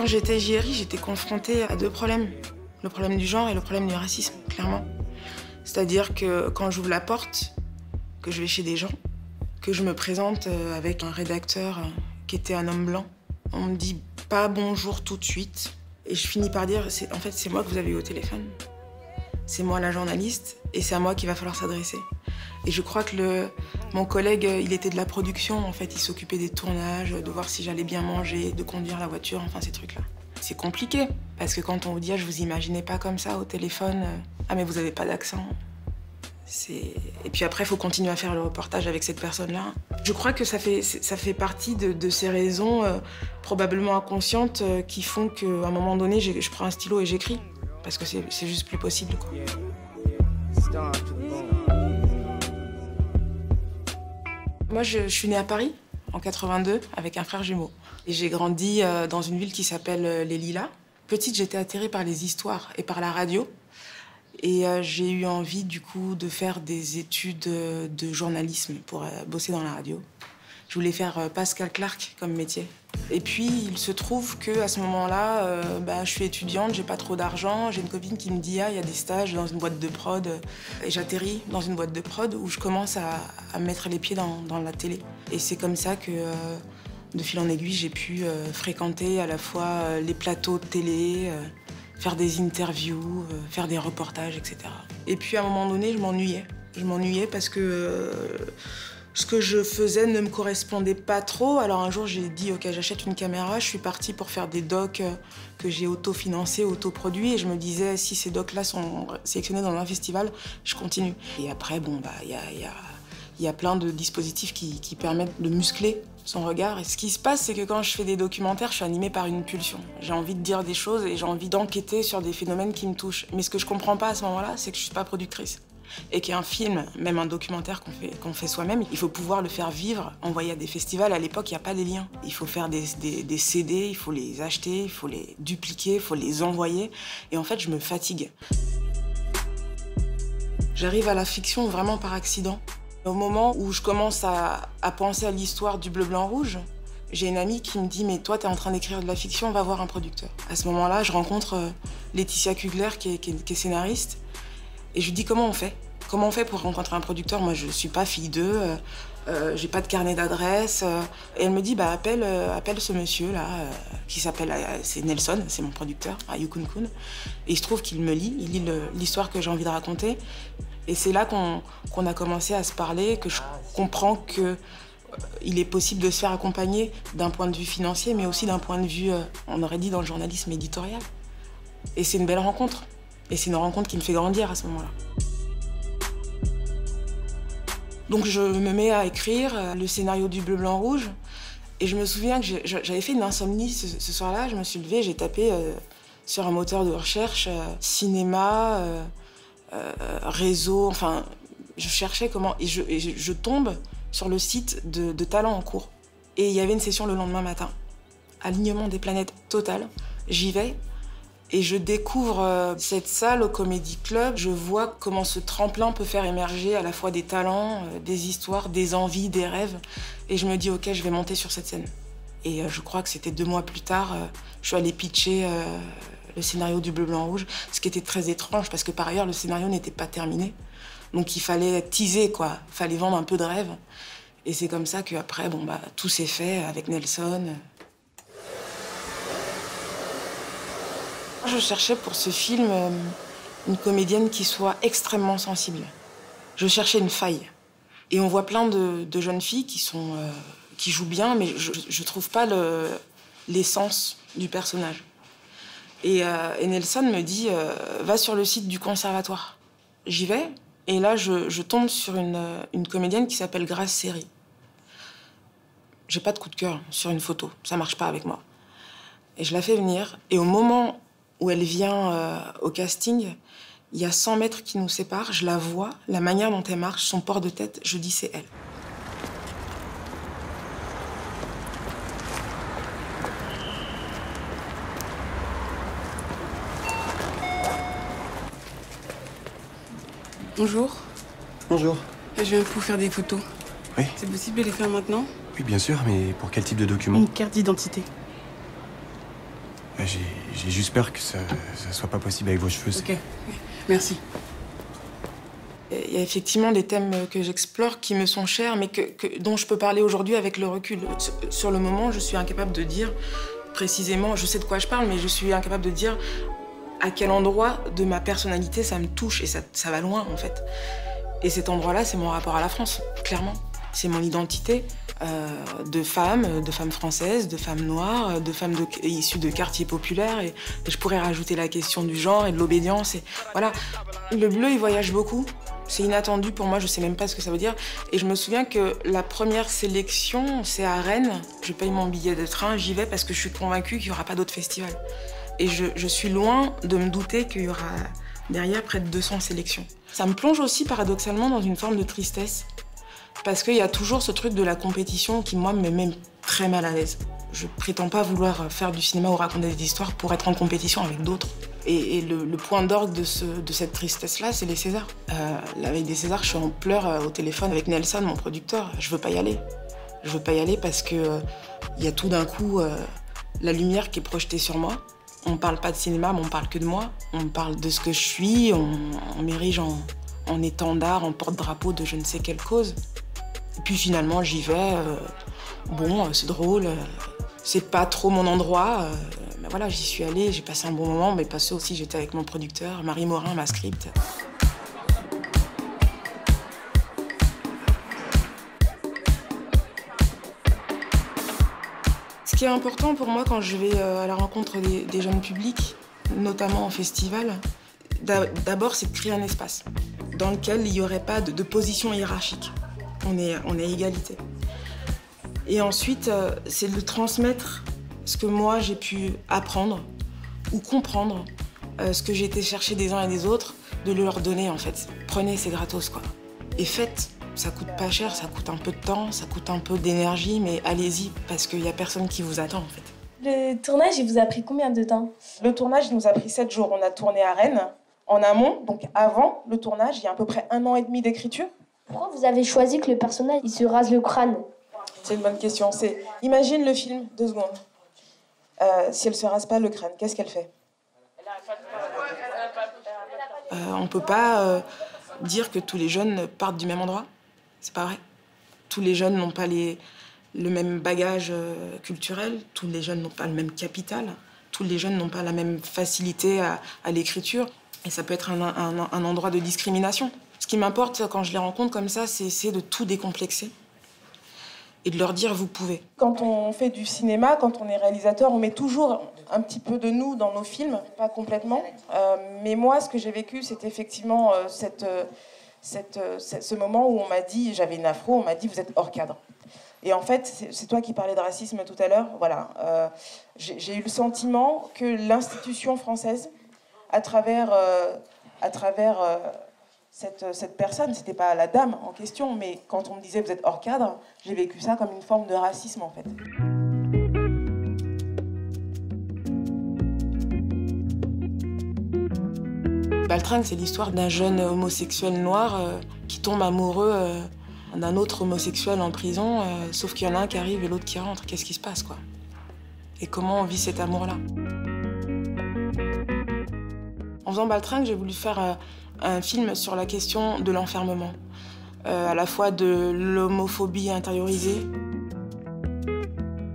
Quand j'étais JRI, j'étais confrontée à deux problèmes. Le problème du genre et le problème du racisme, clairement. C'est-à-dire que quand j'ouvre la porte, que je vais chez des gens, que je me présente euh, avec un rédacteur euh, qui était un homme blanc, on me dit pas bonjour tout de suite. Et je finis par dire, en fait, c'est moi que vous avez eu au téléphone. C'est moi la journaliste et c'est à moi qu'il va falloir s'adresser. Et je crois que le, mon collègue, il était de la production, en fait, il s'occupait des tournages, de voir si j'allais bien manger, de conduire la voiture, enfin ces trucs-là. C'est compliqué, parce que quand on vous dit, ah, je vous imaginais pas comme ça au téléphone, euh, ah mais vous avez pas d'accent. Et puis après, il faut continuer à faire le reportage avec cette personne-là. Je crois que ça fait, ça fait partie de, ces raisons, euh, probablement inconscientes, euh, qui font qu'à un moment donné, je prends un stylo et j'écris. Parce que c'est juste plus possible. Quoi. Moi, je, suis née à Paris en 82 avec un frère jumeau. Et j'ai grandi euh, dans une ville qui s'appelle euh, Les Lilas. Petite, j'étais atterrée par les histoires et par la radio. Et euh, j'ai eu envie, du coup, de faire des études de journalisme pour bosser dans la radio. Je voulais faire euh, Pascal Clark comme métier. Et puis, il se trouve que à ce moment-là, euh, bah, je suis étudiante, j'ai pas trop d'argent. J'ai une copine qui me dit Ah, il y a des stages dans une boîte de prod. Et j'atterris dans une boîte de prod où je commence à, mettre les pieds dans, la télé. Et c'est comme ça que, euh, de fil en aiguille, j'ai pu fréquenter à la fois les plateaux de télé, faire des interviews, faire des reportages, etc. Et puis, à un moment donné, je m'ennuyais. Je m'ennuyais parce que ce que je faisais ne me correspondait pas trop. Alors un jour, j'ai dit, OK, j'achète une caméra. Je suis partie pour faire des docs euh, que j'ai auto-financés, auto-produits. Et je me disais, si ces docs-là sont sélectionnés dans un festival, je continue. Et après, bon, bah, il y a, y, a, plein de dispositifs qui, qui, permettent de muscler son regard. Et ce qui se passe, c'est que quand je fais des documentaires, je suis animée par une pulsion. J'ai envie de dire des choses et j'ai envie d'enquêter sur des phénomènes qui me touchent. Mais ce que je comprends pas à ce moment-là, c'est que je suis pas productrice et qu'un film, même un documentaire qu'on fait, fait soi-même, il faut pouvoir le faire vivre, envoyer à des festivals. À l'époque, il n'y a pas les liens. Il faut faire des, des, CD, il faut les acheter, il faut les dupliquer, il faut les envoyer. Et en fait, je me fatigue. J'arrive à la fiction vraiment par accident. Au moment où je commence à, à penser à l'histoire du bleu, blanc, rouge, j'ai une amie qui me dit Mais toi, tu es en train d'écrire de la fiction, on va voir un producteur. À ce moment-là, je rencontre euh, Laetitia Kugler, qui est, qui est scénariste, et je lui dis comment on fait? Comment on fait pour rencontrer un producteur? Moi, je suis pas fille d'eux, euh, euh j'ai pas de carnet d'adresse. Euh. et elle me dit, bah appelle, euh, appelle ce monsieur là, qui s'appelle, c'est Nelson, c'est mon producteur, à Yukun Kun. Et il se trouve qu'il me lit, il lit l'histoire que j'ai envie de raconter. Et c'est là qu'on a commencé à se parler, que je comprends que il est possible de se faire accompagner d'un point de vue financier, mais aussi d'un point de vue, on aurait dit, dans le journalisme éditorial. Et c'est une belle rencontre. Et c'est une rencontre qui me fait grandir à ce moment-là. Donc je me mets à écrire euh, le scénario du bleu, blanc, rouge. Et je me souviens que j'avais fait une insomnie ce, soir-là. Je me suis levée, j'ai tapé euh, sur un moteur de recherche euh, cinéma, réseau, enfin, je cherchais comment. Et je, tombe sur le site de, de Talent en cours. Et il y avait une session le lendemain matin. Alignement des planètes total. J'y vais et je découvre euh, cette salle au Comedy Club. Je vois comment ce tremplin peut faire émerger à la fois des talents, euh, des histoires, des envies, des rêves. Et je me dis, ok, je vais monter sur cette scène. Et euh, je crois que c'était deux mois plus tard, je suis allée pitcher le scénario du Bleu, Blanc, Rouge, ce qui était très étrange parce que par ailleurs, le scénario n'était pas terminé. Donc il fallait teaser, quoi. Il fallait vendre un peu de rêve. Et c'est comme ça qu'après, bon, bah, tout s'est fait avec Nelson. Je cherchais pour ce film euh, une comédienne qui soit extrêmement sensible. Je cherchais une faille. Et on voit plein de, jeunes filles qui, sont, euh, qui jouent bien, mais je ne trouve pas l'essence du personnage. Euh, et, Nelson me dit va sur le site du conservatoire. J'y vais, et là je, tombe sur une, une comédienne qui s'appelle Grace Seri. J'ai pas de coup de cœur sur une photo, ça marche pas avec moi. Et je la fais venir, et au moment où elle vient euh, au casting, il y a 100 mètres qui nous séparent, je la vois, la manière dont elle marche, son port de tête, je dis c'est elle. Bonjour. Bonjour. Je viens pour faire des photos. Oui. C'est possible de les faire maintenant? Oui, bien sûr, mais pour quel type de document? Une carte d'identité. Bah, j'ai juste peur que ça, ne soit pas possible avec vos cheveux. Ok, merci. Il y a effectivement des thèmes que j'explore qui me sont chers, mais dont je peux parler aujourd'hui avec le recul. Sur le moment, je suis incapable de dire précisément, je sais de quoi je parle, mais je suis incapable de dire à quel endroit de ma personnalité ça me touche et ça, ça va loin en fait. Et cet endroit-là, c'est mon rapport à la France, clairement. C'est mon identité de femme, de femme française, de femme noire, de femme issue de quartiers populaires. Et, je pourrais rajouter la question du genre et de l'obédience. Et voilà. Le bleu, il voyage beaucoup. C'est inattendu pour moi, je sais même pas ce que ça veut dire. Et je me souviens que la première sélection, c'est à Rennes. Je paye mon billet de train, j'y vais parce que je suis convaincue qu'il n'y aura pas d'autres festivals. Et je, je suis loin de me douter qu'il y aura derrière près de 200 sélections. Ça me plonge aussi paradoxalement dans une forme de tristesse. Parce qu'il y a toujours ce truc de la compétition qui, moi, me met même très mal à l'aise. Je prétends pas vouloir faire du cinéma ou raconter des histoires pour être en compétition avec d'autres. Et, le, point d'orgue de, cette tristesse-là, c'est les Césars. Euh, la veille des Césars, je suis en pleurs euh, au téléphone avec Nelson, mon producteur. Je veux pas y aller. Je veux pas y aller parce que euh, il y a tout d'un coup la lumière qui est projetée sur moi. On parle pas de cinéma, mais on parle que de moi. On parle de ce que je suis. On, m'érige en étendard, en porte-drapeau de je ne sais quelle cause. Puis finalement, j'y vais. Euh, bon, euh, c'est drôle. Euh, c'est pas trop mon endroit. mais voilà, j'y suis allée, j'ai passé un bon moment. Mais passé aussi, j'étais avec mon producteur, Marie Morin, ma script. Ce qui est important pour moi quand je vais à la rencontre des, jeunes publics, notamment en festival, d'abord c'est de créer un espace dans lequel il n'y aurait pas de position hiérarchique on est, on est à égalité. Et ensuite, euh, c'est de transmettre ce que moi j'ai pu apprendre ou comprendre, euh, ce que j'ai été chercher des uns et des autres, de le leur donner en fait. Prenez, c'est gratos quoi. Et faites, ça coûte pas cher, ça coûte un peu de temps, ça coûte un peu d'énergie, mais allez-y parce qu'il n'y a personne qui vous attend en fait. Le tournage, il vous a pris combien de temps? Le tournage, il nous a pris 7 jours. On a tourné à Rennes, en amont, donc avant le tournage, il y a à peu près un an et demi d'écriture. Pourquoi vous avez choisi que le personnage il se rase le crâne? C'est une bonne question. C'est imagine le film deux secondes. Euh, si elle se rase pas le crâne, qu'est-ce qu'elle fait? Euh, On peut pas euh, dire que tous les jeunes partent du même endroit? C'est pas vrai? Tous les jeunes n'ont pas les, le même bagage euh, culturel? Tous les jeunes n'ont pas le même capital? Tous les jeunes n'ont pas la même facilité à, l'écriture? Et ça peut être un endroit de discrimination? Ce qui m'importe quand je les rencontre comme ça, c'est essayer de tout décomplexer et de leur dire vous pouvez. Quand on fait du cinéma, quand on est réalisateur, on met toujours un petit peu de nous dans nos films, pas complètement. Euh, mais moi, ce que j'ai vécu, c'est effectivement euh, cette, euh, ce moment où on m'a dit, j'avais une afro, on m'a dit vous êtes hors cadre. Et en fait, c'est toi qui parlais de racisme tout à l'heure. Voilà, j'ai eu le sentiment que l'institution française, à travers, à travers cette, cette personne, c'était pas la dame en question, mais quand on me disait vous êtes hors cadre, j'ai vécu ça comme une forme de racisme en fait. Baltringue, c'est l'histoire d'un jeune homosexuel noir euh, qui tombe amoureux euh, d'un autre homosexuel en prison, euh, sauf qu'il y en a un qui arrive et l'autre qui rentre. Qu'est-ce qui se passe, quoi? Et comment on vit cet amour-là? En faisant Baltringue, j'ai voulu faire un film sur la question de l'enfermement, euh, à la fois de l'homophobie intériorisée.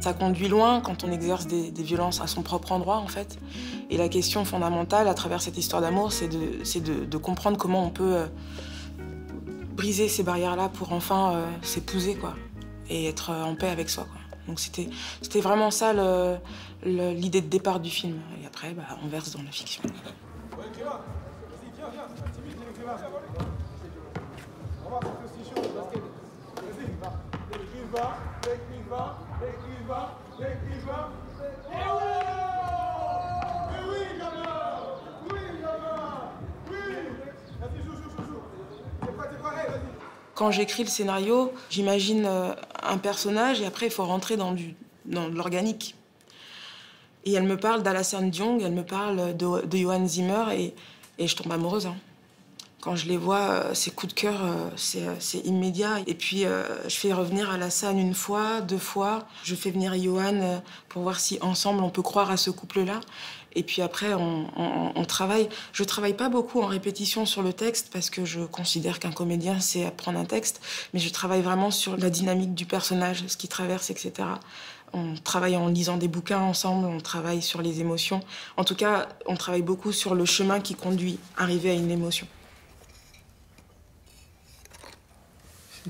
Ça conduit loin quand on exerce des, violences à son propre endroit, en fait. Et la question fondamentale à travers cette histoire d'amour, c'est de, comprendre comment on peut euh, briser ces barrières-là pour enfin euh, s'épouser, quoi, et être en paix avec soi, Donc c'était vraiment ça l'idée de départ du film. Et après, bah, on verse dans la fiction. Quand j'écris le scénario, j'imagine euh, un personnage et après il faut rentrer dans, du, dans l'organique. Et elle me parle d'Alassane Diong, elle me parle de, de Johan Zimmer et, et je tombe amoureuse. Hein Quand je les vois, euh, ces coups de cœur, euh, c'est, euh, c'est immédiat. Et puis, je fais revenir à la scène une fois, deux fois. Je fais venir Johan pour voir si ensemble on peut croire à ce couple-là. Et puis après, on, on, travaille. Je travaille pas beaucoup en répétition sur le texte parce que je considère qu'un comédien, c'est apprendre un texte. Mais je travaille vraiment sur la dynamique du personnage, ce qui traverse, etc. On travaille en lisant des bouquins ensemble, on travaille sur les émotions. En tout cas, on travaille beaucoup sur le chemin qui conduit à arriver à une émotion.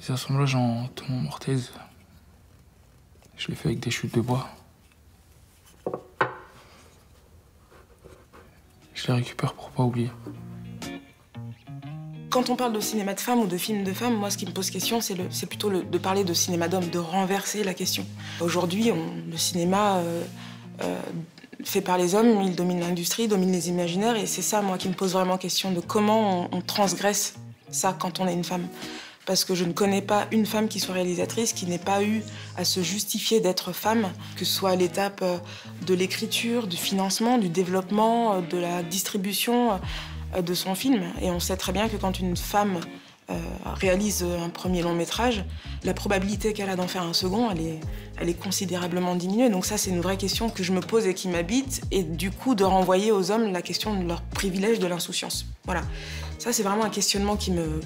Ces assemblages en mortaise, je les fais avec des chutes de bois. Je les récupère pour pas oublier. Quand on parle de cinéma de femmes ou de films de femmes, moi, ce qui me pose question, c'est plutôt de parler de cinéma d'hommes, de renverser la question. Aujourd'hui, le cinéma euh, euh, fait par les hommes, il domine l'industrie, domine les imaginaires, et c'est ça, moi, qui me pose vraiment question de comment on, transgresse ça quand on est une femme parce que je ne connais pas une femme qui soit réalisatrice qui n'ait pas eu à se justifier d'être femme, que ce soit à l'étape euh, de l'écriture, du financement, du développement, de la distribution. Euh, de son film. Et on sait très bien que quand une femme euh, réalise un premier long métrage, la probabilité qu'elle a d'en faire un second, elle est, elle est considérablement diminuée. Donc ça, c'est une vraie question que je me pose et qui m'habite, et du coup de renvoyer aux hommes la question de leur privilège de l'insouciance. Voilà. Ça, c'est vraiment un questionnement qui me...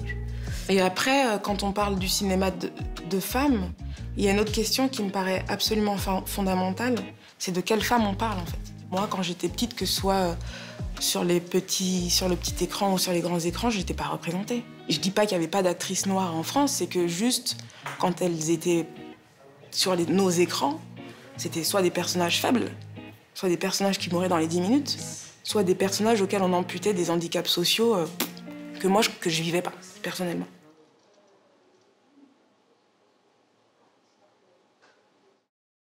Et après, euh, quand on parle du cinéma de, femmes, il y a une autre question qui me paraît absolument fondamentale, c'est de quelle femme on parle en fait? Moi, quand j'étais petite, que ce soit sur, les petits, sur le petit écran ou sur les grands écrans, je n'étais pas représentée. Je dis pas qu'il n'y avait pas d'actrices noires en France, c'est que juste quand elles étaient sur nos écrans, c'était soit des personnages faibles, soit des personnages qui mouraient dans les 10 minutes, soit des personnages auxquels on amputait des handicaps sociaux euh, que moi, que je vivais pas, personnellement.